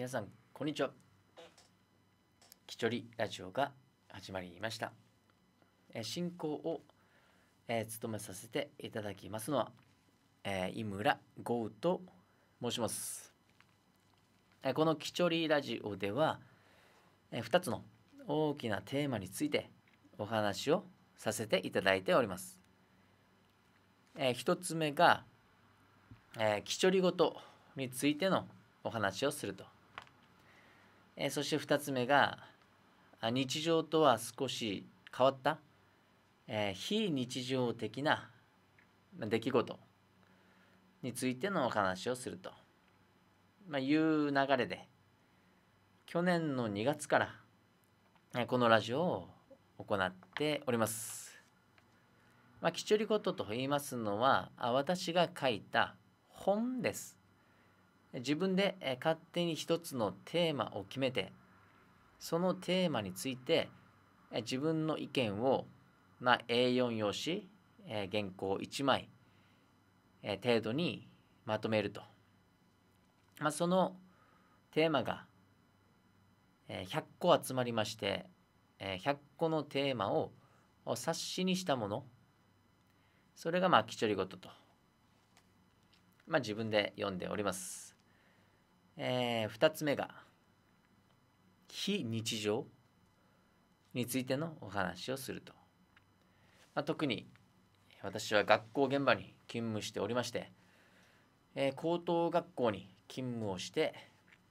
皆さんこんにちは。きちょりラジオが始まりました。進行を、えー、務めさせていただきますのは、えー、井村豪と申します、えこのきちょりラジオでは、え2つの大きなテーマについてお話をさせていただいております、え1つ目が、えー、きちょりごとについてのお話をすると。え、そして2つ目が日常とは少し変わった、え、非日常的な出来事についてのお話をすると、ま、いう流れで去年の2月から、え、このラジオを行っております。まあ、きちょりことと言いますのは私が書いた本です。自分で勝手に一つのテーマを決めてそのテーマについて自分の意見を、まあ、A4 用紙原稿1枚程度にまとめると、まあ、そのテーマが100個集まりまして100個のテーマを冊子にしたもの。それがまあきちょりごとと、まあ、自分で読んでおります。えー、2つ目が非日常についてのお話をすると、まあ、特に私は学校現場に勤務しておりまして、えー、高等学校に勤務をして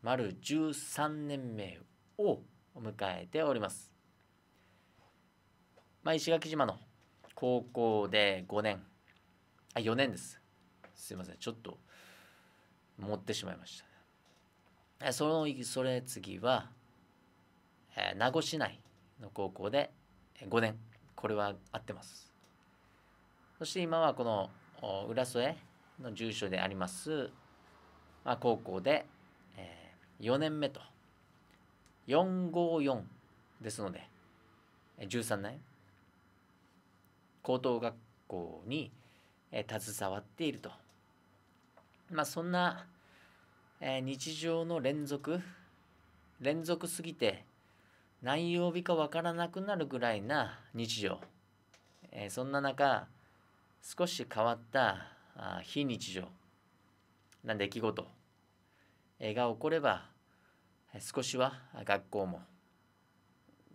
丸13年目を迎えております、まあ、石垣島の高校で5年あ4年です。すいません。ちょっと持ってしまいました。そのそれ次は、え名護市内の高校で5年。これは合ってます。そして今はこの浦添の住所であります、まあ、高校で、え4年目と。454ですので13年。高等学校に携わっていると。まあそんなえー、日常の連続？連続すぎて何曜日かわからなくなるぐらいな日常、えー、そんな中少し変わったあ非日常。な出来事、えー、が起これば少しは学校も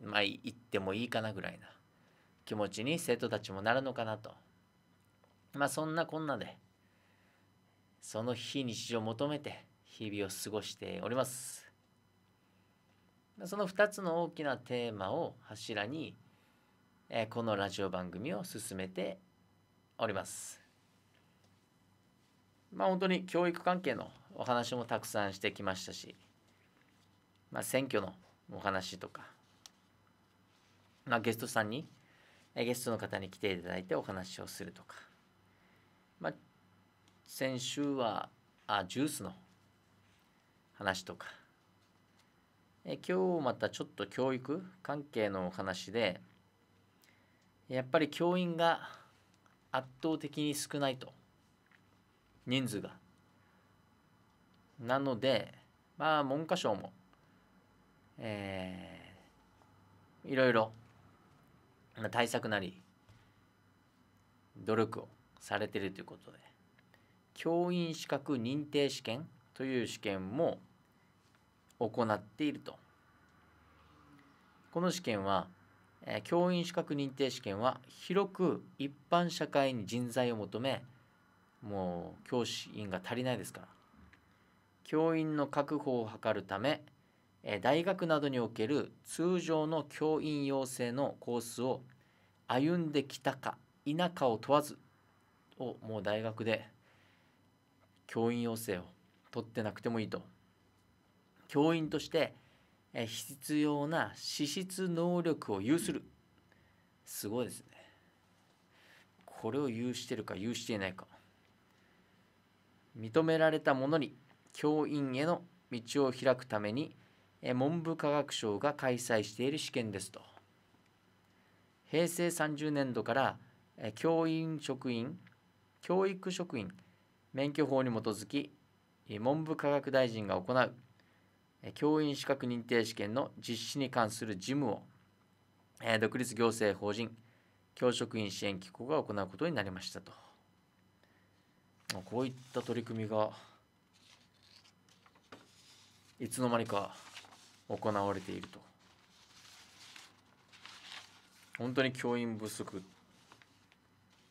まあ行ってもいいかなぐらいな。気持ちに生徒たちもなるのかなと。まあそんなこんなでその非日常を求めて日々を過ごしております。その2つの大きなテーマを柱に、このラジオ番組を進めております。まあ本当に教育関係のお話もたくさんしてきましたし、まあ、選挙のお話とか、まあ、ゲストさんにゲストの方に来ていただいてお話をするとか、まあ、先週はあジュースの話とか、え今日またちょっと教育関係のお話でやっぱり教員が圧倒的に少ないと。人数が。なのでまあ文科省もえー、いろいろ対策なり努力をされているということで教員資格認定試験という試験も行っていると。この試験は、教員資格認定試験は広く一般社会に人材を求めもう教師員が足りないですから教員の確保を図るため大学などにおける通常の教員養成のコースを歩んできたか否かを問わずをもう大学で教員養成を取ってなくてもいいと。教員として必要な資質能力を有する。すごいですね。これを有してるか有していないか。認められたものに教員への道を開くために文部科学省が開催している試験ですと。平成30年度から教員職員教育職員免許法に基づき文部科学大臣が行う教員資格認定試験の実施に関する事務を独立行政法人教職員支援機構が行うことになりましたと。こういった取り組みがいつの間にか行われていると。本当に教員不足。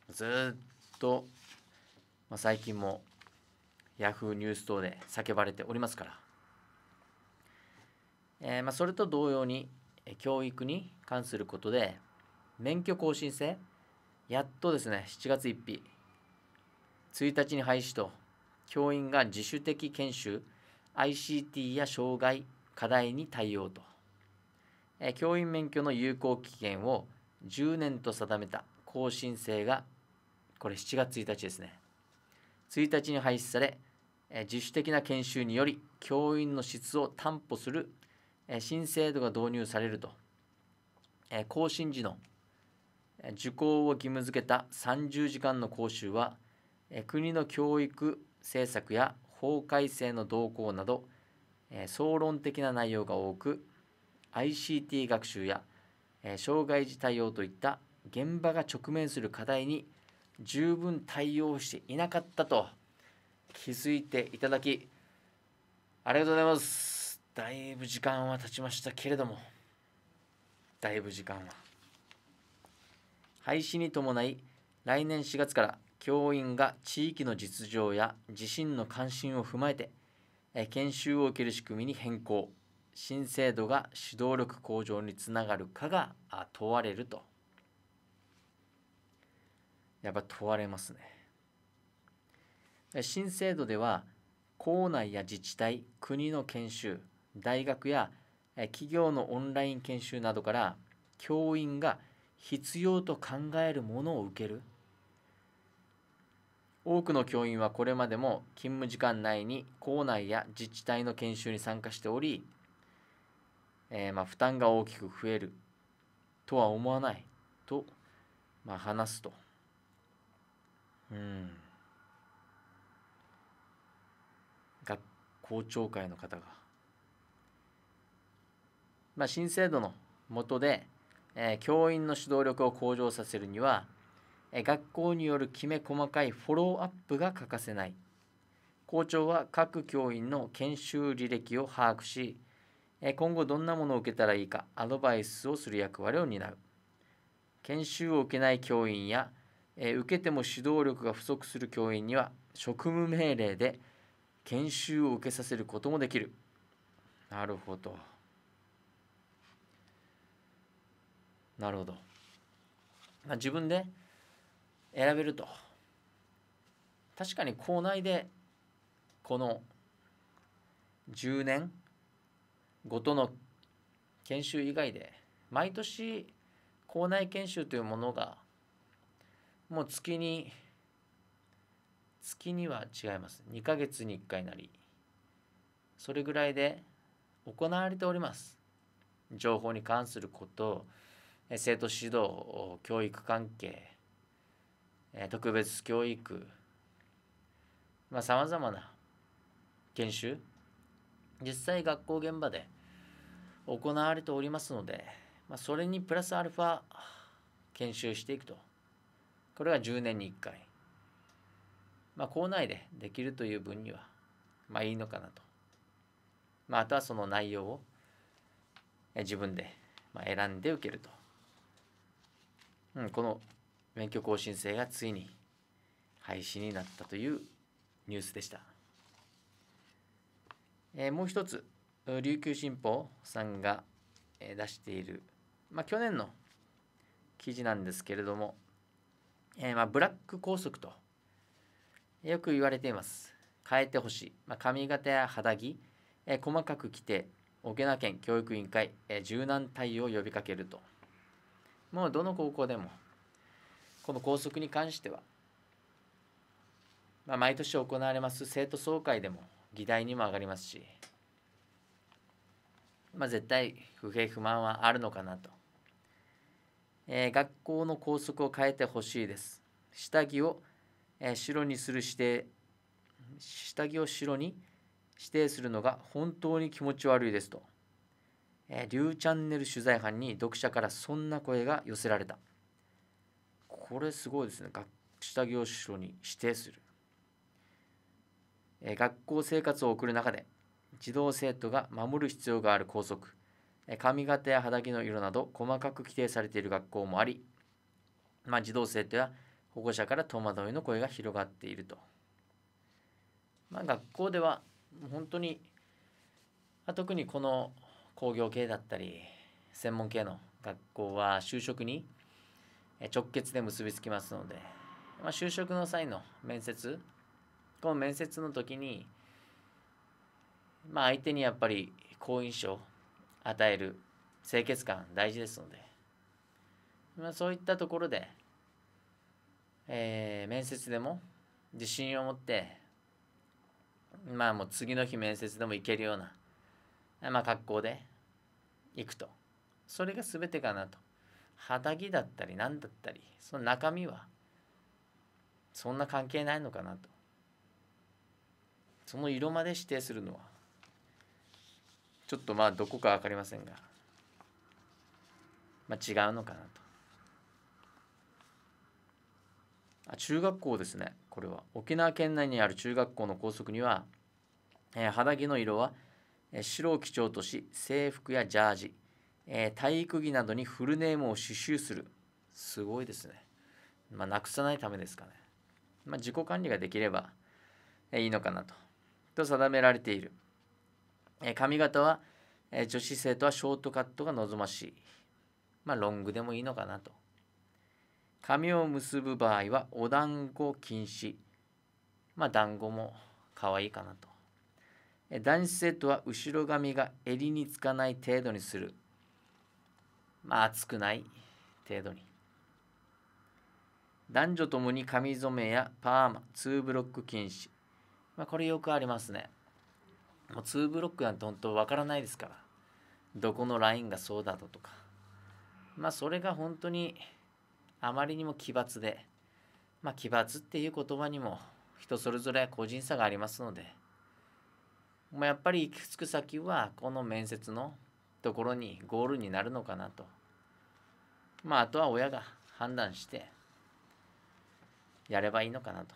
ずっと、まあ、最近もヤフーニュース等で叫ばれておりますから、えー、まあそれと同様に教育に関することで免許更新制やっとですね7月1日1日に廃止と教員が自主的研修 ICT や障害課題に対応と、え、教員免許の有効期限を10年と定めた更新制がこれ7月1日ですね。1日に廃止され自主的な研修により教員の質を担保する新制度が導入されると。更新時の受講を義務付けた30時間の講習は国の教育政策や法改正の動向など総論的な内容が多く ICT 学習や障害児対応といった現場が直面する課題に十分対応していなかったと気づいていただきありがとうございます。だいぶ時間は経ちましたけれどもだいぶ時間は。廃止に伴い来年4月から教員が地域の実情や自身の関心を踏まえて研修を受ける仕組みに変更。新制度が指導力向上につながるかが問われると。やっぱ問われますね。新制度では校内や自治体国の研修大学や企業のオンライン研修などから教員が必要と考えるものを受ける多くの教員はこれまでも勤務時間内に校内や自治体の研修に参加しておりえー、まあ、負担が大きく増えるとは思わないと、まあ、話すと。うん。学校長会の方が。まあ、新制度の下で、え、教員の指導力を向上させるには、え、学校によるきめ細かいフォローアップが欠かせない。校長は各教員の研修履歴を把握し、今後どんなものを受けたらいいかアドバイスをする役割を担う研修を受けない教員や受けても指導力が不足する教員には職務命令で研修を受けさせることもできる。なるほど。なるほど、まあ、自分で選べると。確かに校内でこの10年ごとの研修以外で毎年校内研修というものがもう月に月には違います。2ヶ月に1回なり。それぐらいで行われております。情報に関すること生徒指導教育関係特別教育まあさまざまな研修実際学校現場で行われておりますので、まあ、それにプラスアルファ研修していくと。これが10年に1回。まあ校内でできるという分にはまあいいのかなと、まあ、あとはその内容を自分で選んで受けると、うん、この免許更新制がついに廃止になったというニュースでした。えー、もう一つ琉球新報さんが、出している、まあ、去年の記事なんですけれども、えー、まあ、ブラック校則とよく言われています。変えてほしい、まあ、髪型や肌着、え細かく規定沖縄県教育委員会、え柔軟対応を呼びかけると。もうどの高校でもこの校則に関しては、まあ、毎年行われます生徒総会でも議題にも上がりますし、まあ、絶対不平不満はあるのかなと、えー、学校の校則を変えてほしいです。下着を、え、白にする指定下着を白に指定するのが本当に気持ち悪いですと、えー、リューチャンネル取材班に読者からそんな声が寄せられた。これすごいですね。学下業種に指定する、え、学校生活を送る中で児童生徒が守る必要がある校則。髪型や肌着の色など細かく規定されている学校もあり、まあ、児童生徒や保護者から戸惑いの声が広がっていると。まあ、学校では本当に、あ、特にこの工業系だったり専門系の学校は就職に直結で結びつきますので、まあ、就職の際の面接この面接の時に、まあ、相手にやっぱり好印象与える清潔感大事ですので、まあ、そういったところで、えー、面接でも自信を持ってまあもう次の日面接でも行けるような、まあ、格好で行くと。それが全てかなと。肌着だったり何だったりその中身はそんな関係ないのかなと。その色まで指定するのはちょっとまあどこか分かりませんが、まあ、違うのかなと。あ中学校ですね。これは。沖縄県内にある中学校の校則には、えー、肌着の色は、え、白を基調とし制服やジャージ、えー、体育着などにフルネームを刺繍する。すごいですね。まあなくさないためですかね。まあ自己管理ができれば、え、いいのかなと。と定められている、えー、髪型は、えー、女子生徒はショートカットが望ましい。まあロングでもいいのかなと。髪を結ぶ場合はお団子禁止。まあ団子も可愛いかなと。男子生徒は後ろ髪が襟につかない程度にする。まあ熱くない程度に。男女ともに髪染めやパーマ2ブロック禁止。まあこれよくありますね。もう2ブロックなんて本当わからないですから。どこのラインがそうだとか。まあそれが本当にあまりにも奇抜で、まあ、奇抜っていう言葉にも人それぞれ個人差がありますので、まあ、やっぱり行き着く先はこの面接のところにゴールになるのかなと。まあ、あとは親が判断してやればいいのかなと。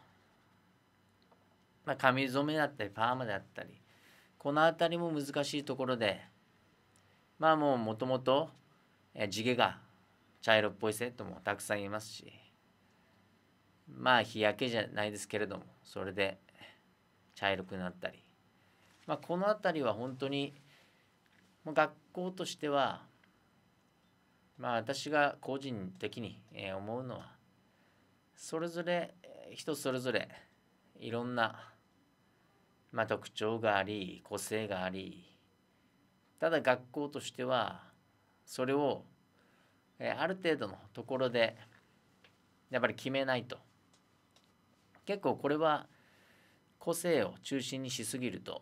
まあ、髪染めだったりパーマであったりこの辺りも難しいところでまあもうもともと地毛が茶色っぽい生徒もたくさんいますしまあ日焼けじゃないですけれどもそれで茶色くなったり、まあ、この辺りは本当に学校としてはまあ私が個人的に思うのはそれぞれ人それぞれいろんな、まあ、特徴があり個性がありただ学校としてはそれをえある程度のところでやっぱり決めないと。結構これは個性を中心にしすぎると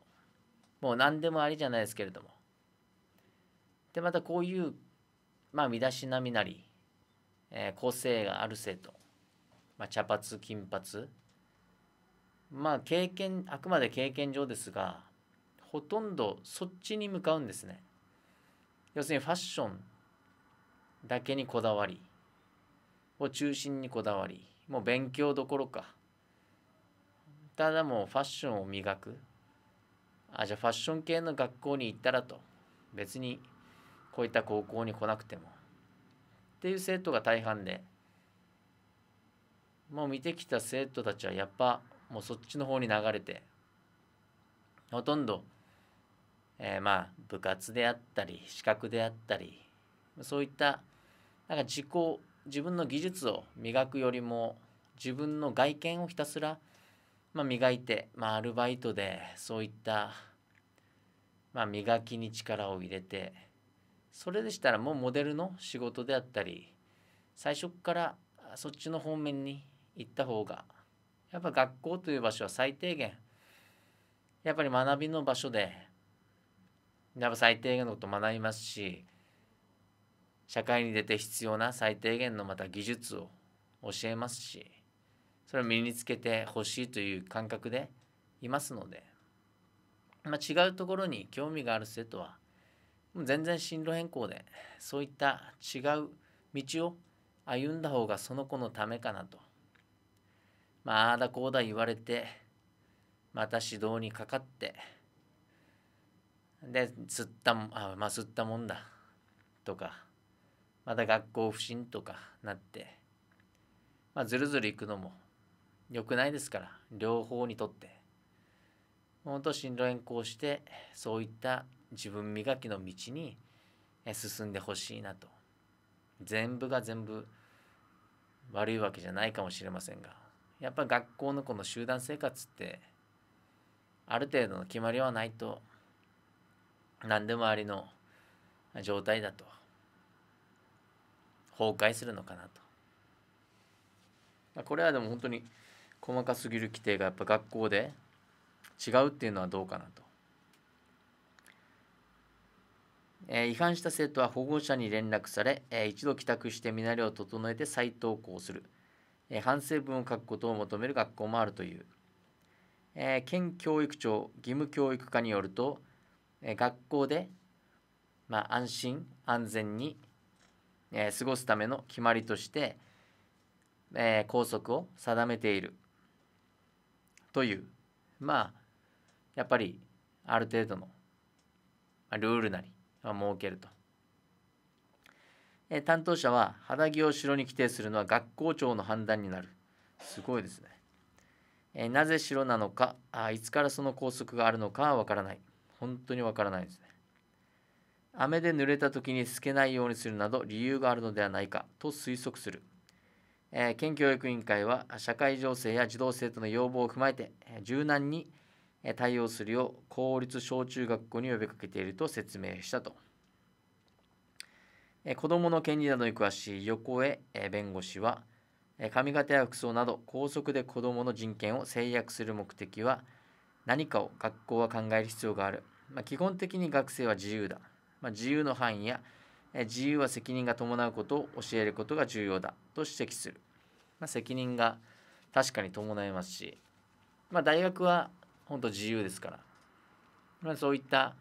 もう何でもありじゃないですけれども。でまたこういうまあ身だしなみなり、えー、個性がある生徒、まあ、茶髪金髪。まあ経験あくまで経験上ですがほとんどそっちに向かうんですね。要するにファッションだけにこだわりを中心にこだわりもう勉強どころか。ただもうファッションを磨く。あじゃあファッション系の学校に行ったらと。別にこういった高校に来なくても。っていう生徒が大半で。もう見てきた生徒たちはやっぱもうそっちの方に流れて。ほとんど、えー、まあ部活であったり資格であったりそういったなんか自己自分の技術を磨くよりも自分の外見をひたすら、まあ、磨いて、まあ、アルバイトでそういった、まあ、磨きに力を入れてそれでしたらもうモデルの仕事であったり最初からそっちの方面に行った方がやっぱ学校という場所は最低限やっぱり学びの場所でやっぱ最低限のこと学びますし社会に出て必要な最低限のまた技術を教えますしそれを身につけてほしいという感覚でいますのでまあ、違うところに興味がある生徒は全然進路変更でそういった違う道を歩んだ方がその子のためかなと。まあ、だこうだ言われて、また指導にかかって、で、吸った、あ、まあ、吸ったもんだ、とか、また学校不振とかなって、まあ、ずるずるいくのも良くないですから、両方にとって。本当進路変更して、そういった自分磨きの道に進んでほしいなと。全部が全部悪いわけじゃないかもしれませんがやっぱ学校のこの集団生活ってある程度の決まりはないと何でもありの状態だと崩壊するのかなと。これはでも本当に細かすぎる規定がやっぱ学校で違うっていうのはどうかなと。えー、違反した生徒は保護者に連絡され、えー、一度帰宅して身なりを整えて再登校する、えー、反省文を書くことを求める学校もあるという、え県教育庁義務教育課によると、え学校で、まあ、安心安全に、え過ごすための決まりとして、え校則を定めているというまあやっぱりある程度のルールなり設けると。え担当者は肌着を城に規定するのは学校長の判断になる。すごいですね。えなぜ城なのかあ、いつからその校則があるのかはわからない。本当にわからないですね。雨で濡れた時に透けないようにするなど理由があるのではないかと推測する。えー、県教育委員会は社会情勢や児童生徒の要望を踏まえて柔軟に対応するよう公立小中学校に呼びかけていると説明したと。子どもの権利などに詳しい横江弁護士は髪型や服装など校則で子どもの人権を制約する目的は何かを学校は考える必要がある。まあ、基本的に学生は自由だ。まあ、自由の範囲や自由は責任が伴うことを教えることが重要だと指摘する。まあ、責任が確かに伴いますし、まあ、大学は本当自由ですから、まあ、そういった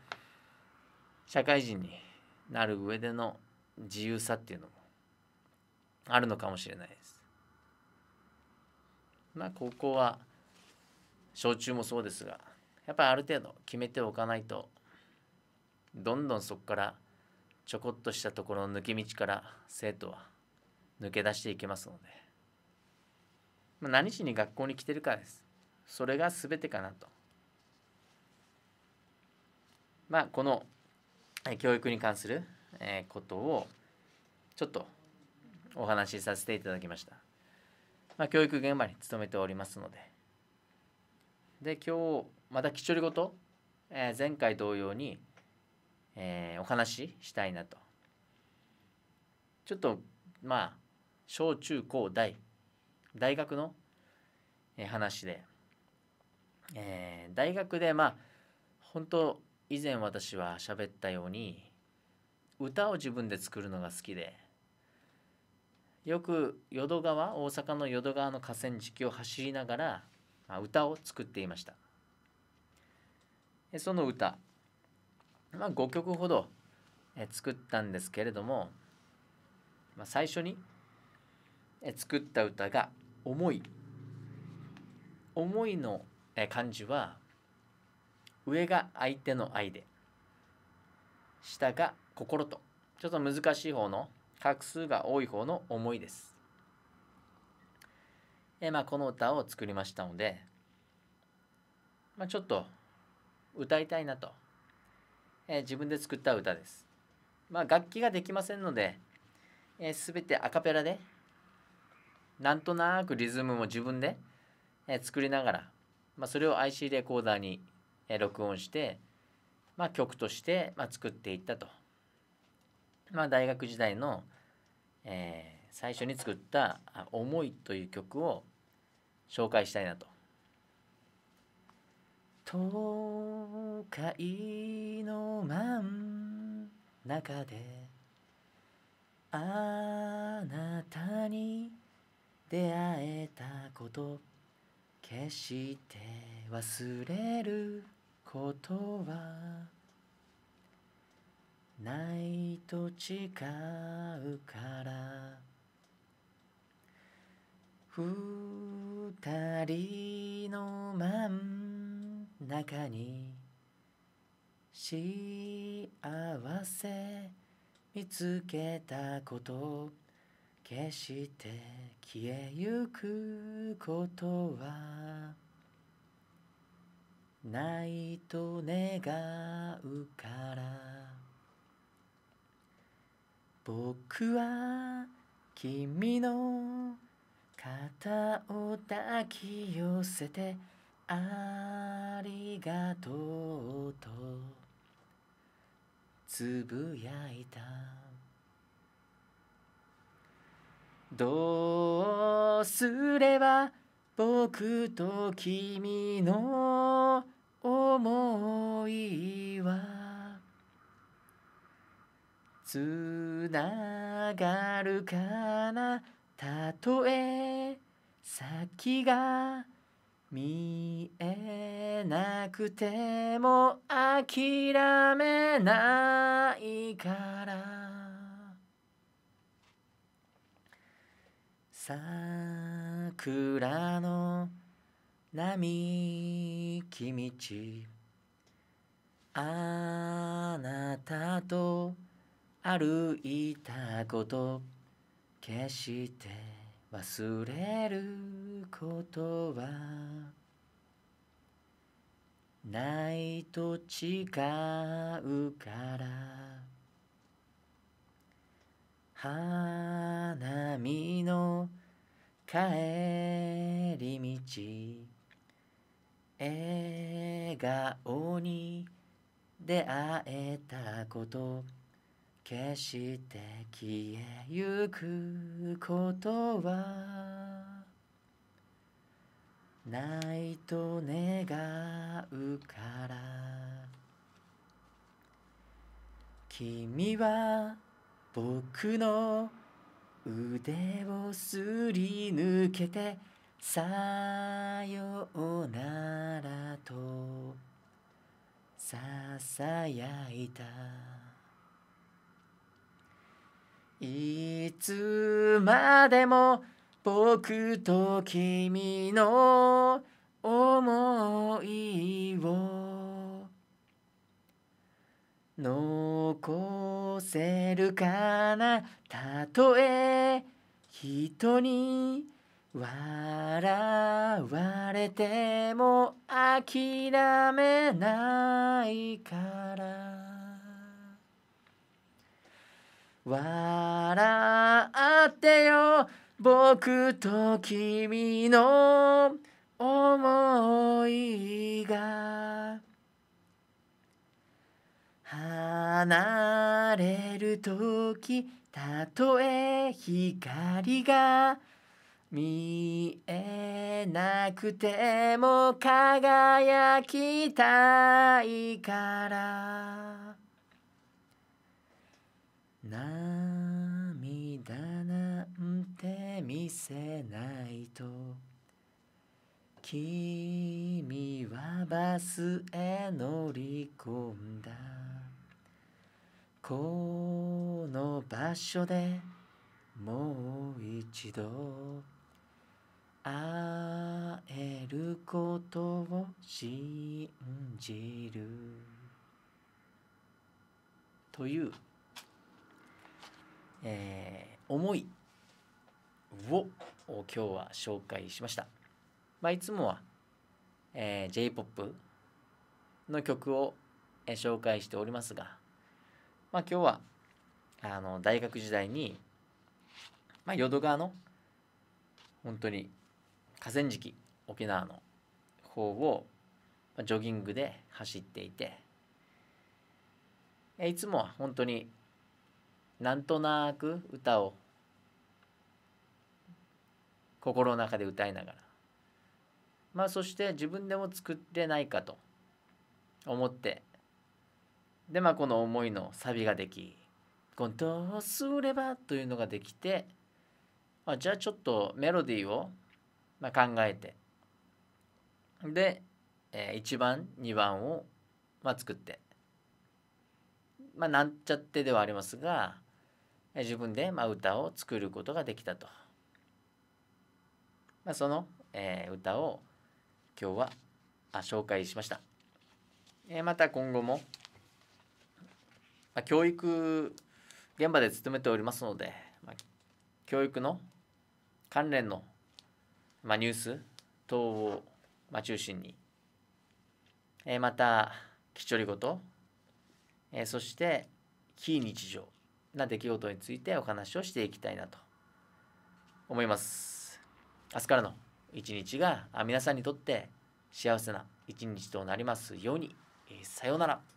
社会人になる上での自由さっていうのもあるのかもしれないです。まあここは小中もそうですがやっぱりある程度決めておかないとどんどんそこからちょこっとしたところの抜け道から生徒は抜け出していけますので、まあ、何しに学校に来てるかです。それが全てかなと。まあ、この教育に関することをちょっとお話しさせていただきました。まあ、教育現場に勤めておりますので。で、今日、また基調ごと、えー、前回同様に、えー、お話ししたいなと。ちょっと、まあ、小中高大、大学の、話で、えー、大学で、まあ、本当以前私は喋ったように歌を自分で作るのが好きでよく淀川大阪の淀川の河川敷を走りながら、まあ、歌を作っていましたその歌、まあ、5曲ほど作ったんですけれども、まあ、最初に作った歌が「思い」思いの漢字は上が相手の愛で下が心とちょっと難しい方の画数が多い方の思いです。えまあ、この歌を作りましたので、まあ、ちょっと歌いたいなと、え自分で作った歌です。まあ、楽器ができませんので、えー、全てアカペラでなんとなくリズムも自分で、え作りながら、まあ、それを IC レコーダーにえ録音して、まあ、曲として、まあ、作っていったと。まあ、大学時代の、えー、最初に作った「思い」という曲を紹介したいなと。東海の真ん中であなたに出会えたこと決して忘れることはないと違うから二人の真ん中中に幸せ見つけたこと決して消えゆくことはないと願うから。僕は君の肩を抱き寄せてありがとうとつぶやいた。どうすれば僕と君の思いはつながるかなたとえ先が見えなくても諦めないから。桜の並木道あなたと歩いたこと決して忘れることはないと違うから。花見の帰り道笑顔に出会えたこと。決して消えゆくことはないと願うから。君は僕の腕をすり抜けてさようならとささやいた。いつまでも僕と君の思いを残せるかなたとえ人に笑われても諦めないから笑ってよ僕と君の思いが。離れる時たとえ光が見えなくても輝きたいから。涙なんて見せないと。君はバスへ乗り込んだ。この場所でもう一度。会えることを信じる。というえー、思いを今日は紹介しました。まあ、いつもは、えー、J-POP の曲を、えー、紹介しておりますが、まあ、今日はあの大学時代に、まあ、淀川の本当に河川敷沖縄の方を、ジョギングで走っていていつもは本当になんとなく歌を心の中で歌いながら。まあそして自分でも作れないかと思って。でまあこの思いのサビができ「こんどうすれば」というのができて、まあ、じゃあちょっとメロディーを、まあ、考えて。で、えー、1番2番をまあ、作って。まあなんちゃってではありますが自分でまあ歌を作ることができたと、まあ、その、え、歌を今日はあ紹介しました、え、また今後も、まあ、教育現場で勤めておりますので、ま、教育の関連の、まあ、ニュース等を、まあ、中心に、え、またきちょりごと、え、そして非日常な出来事についてお話をしていきたいなと思います。明日からの一日が皆さんにとって幸せな一日となりますように。えさようなら。